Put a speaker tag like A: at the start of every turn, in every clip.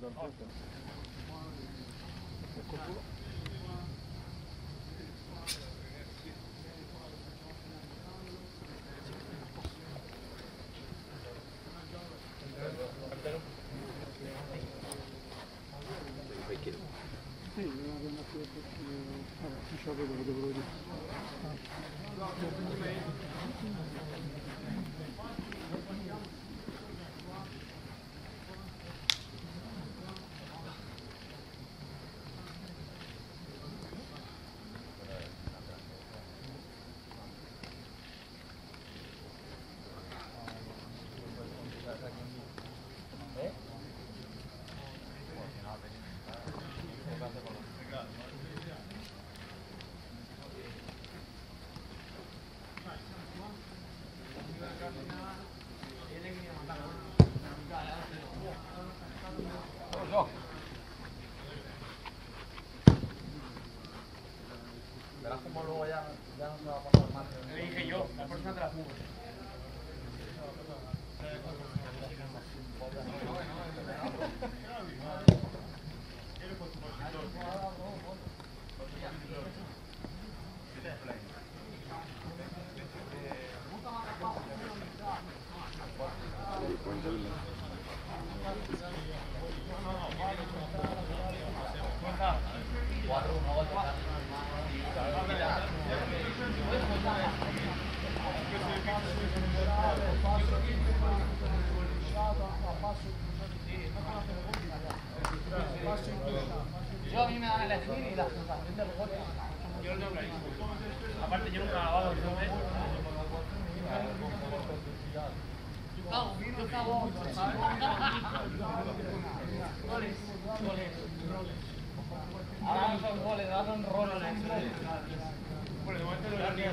A: Sì,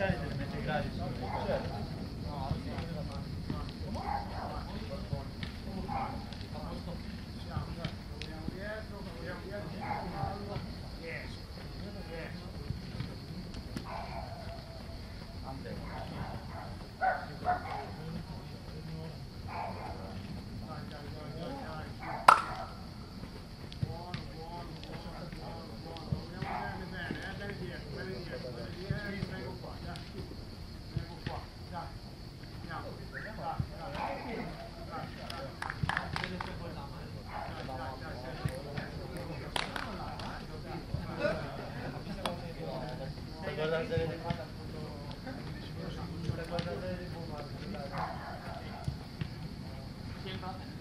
B: parziali
A: delle media gradi sono certo. brother.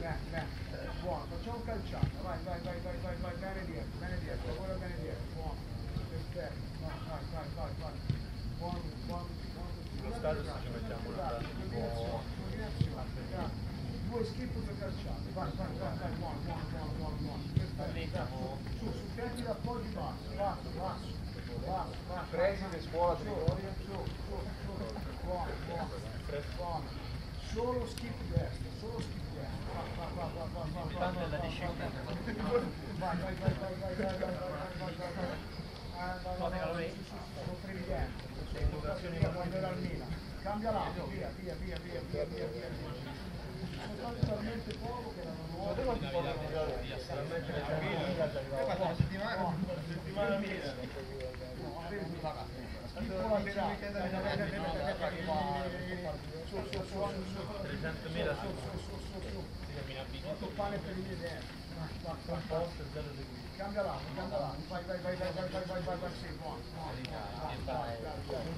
A: Buono, facciamo calciata, vai, vai, vai, vai, vai, vai, bene dietro, bene dietro, lavora bene dietro, buono, perfetto, vai, vai, vai, vai, vai. Buono, buono, buono.
C: Lo stadio se ci mettiamo una
A: combinazione, combinazione, dai. Due schifo per calciare, vai, vai, vai, vai, buono, buono, buono, buono, buono. Dai, su, su, prendi l'appoggio basso, basso, basso, basso, basso.
C: Preside, scuola,
A: Su,
C: Trigoria.
A: su, su, su, buono, buono, buono. Solo skip destro, solo skip destro. Va, va, va, va, va, va, va,
B: Tanto
A: va,
B: è la
A: va,
B: disciplina.
A: Vai, vai, vai, vai, vai, vai, vai, vai, vai, vai, vai. Ah, vai, vai, vai, vai, su, su, su, sono previdente. Via, quando era al Milan. Cambia lato, via, via, via, via, via, via, via. Sono stati talmente poco che erano nuovi.
C: Quanti vogliono giocare? Veramente le famiglie
A: Una settimana? Una settimana Tipo laterale. Su, su, su, su, su.
B: 300.000
A: Su, su, su, su, su. Molto pane per i miei denti. Va, va, va. Cambia lato, cambia lato. Vai, vai, vai, vai, vai, vai, vai, vai, vai, sì, buono, buono, vai, vai, vai, vai.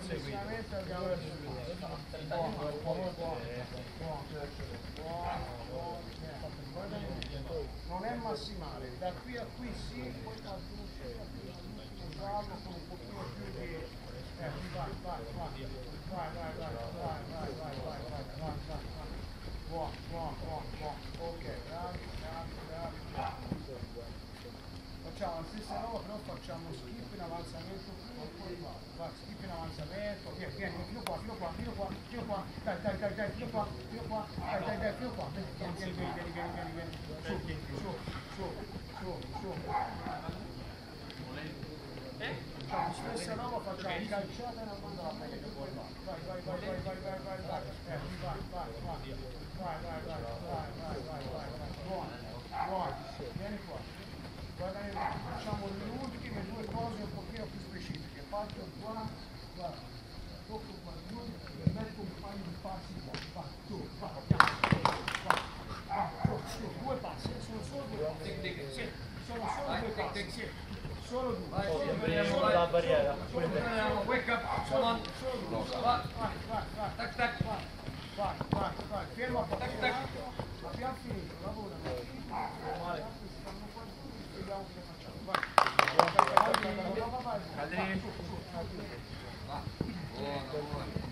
A: Il massimale, da qui a qui sì, poi da giù sì, da qui all'ultimo giallo con un pochino più di... Eh, vai, vai, vai, vai, vai, vai, vai, vai, vai, vai, vai, vai, vai, vai, vai. Facciamo la stessa roba, però facciamo skip in avanzamento un po' di qua. Vai, skip in avanzamento, vieni, vieni, fino qua, fino qua, fino qua, fino qua, dai, dai, dai, dai, fino qua, fino qua, dai, dai, dai, fino qua, vieni, vieni, vieni, vieni, vieni, vieni, vieni, su, su, su, su, su. Facciamo la stessa roba, facciamo calciata in avanzamento, poi va. Vai, vai, vai, vai, vai, vai, vai, vai, eh, vai, vai, vai, vai, vai, vai, vai, vai, vai, vai, vai, buono, buono, vieni qua. Guarda, facciamo le ultime due cose un pochino più specifiche. Parto qua, guarda, tocco qua giù, metto un paio di passi qua, va, tu, va, va, due passi, eh, sono solo due passi. Sì, sono solo due passi, sì, solo due. solo due, solo due,
B: barriera.
A: solo due,
B: Wake up,
A: Solo due, solo due. Cadê? Boa, boa.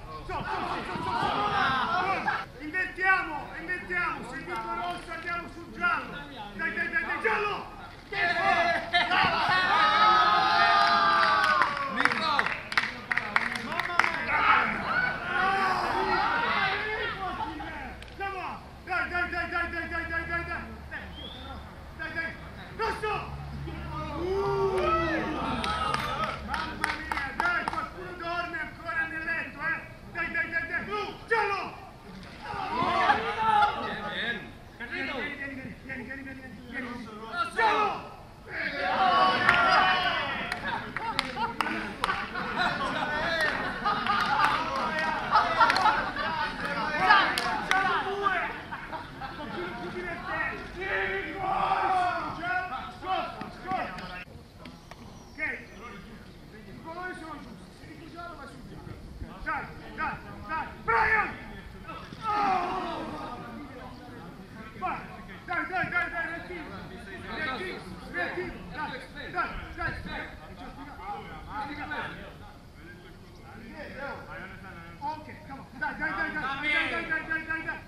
D: 救救救救命啊 Dai, dai, dai, dai, dai, dai, dai.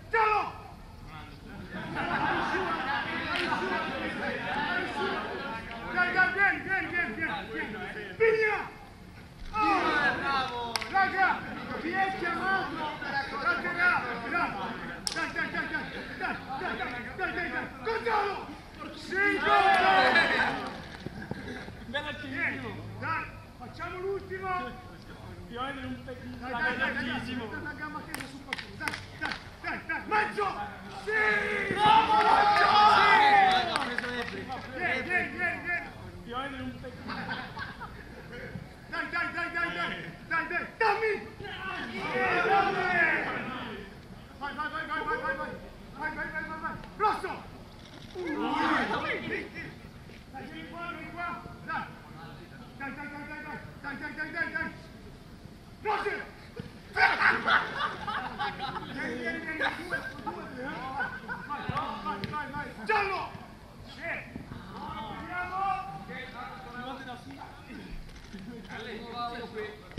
B: real quick.